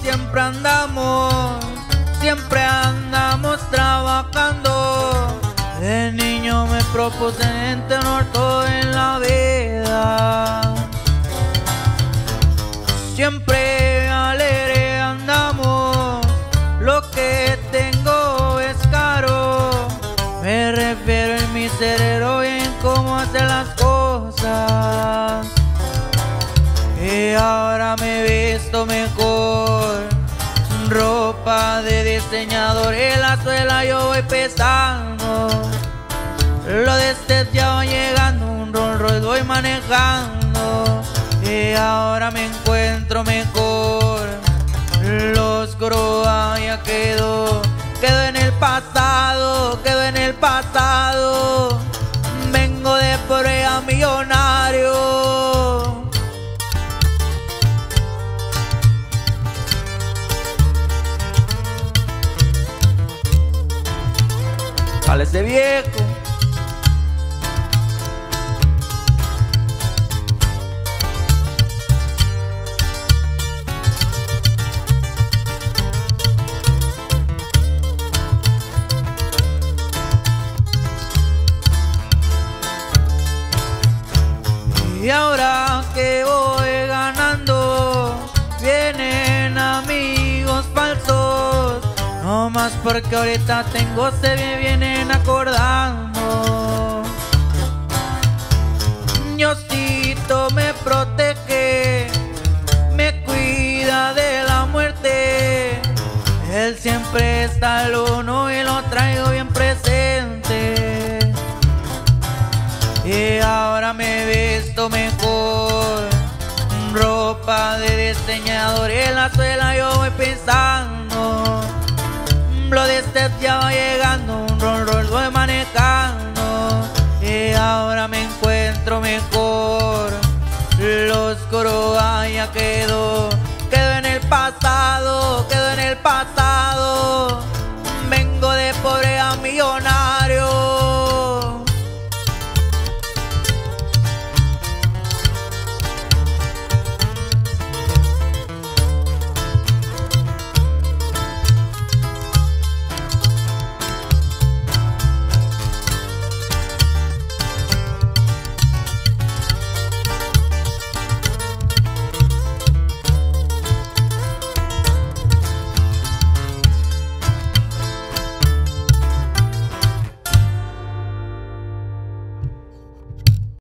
siempre andamos, siempre andamos trabajando. De niño me propuse tener todo en la vida. Siempre alegre andamos, lo que tengo es caro. Me refiero en mi cerebro y en cómo hacer las cosas. Mejor. Ropa de diseñador en la suela yo voy pesando. Lo de ya va llegando, un Rolls Royce voy manejando. Y ahora me encuentro mejor. Lo oscuro ya quedó, quedó en el pasado, quedó en el pasado. Sale ese viejo. Y ahora que voy ganando, vienen amigos falsos. No más porque ahorita tengo, se me vienen acordando. Diosito me protege, me cuida de la muerte. Él siempre está al uno y lo traigo bien presente. Y ahora me he visto mejor. Ropa de diseñador en la suela yo voy pensando. quedó, quedó en el pasado, quedó en el pasado.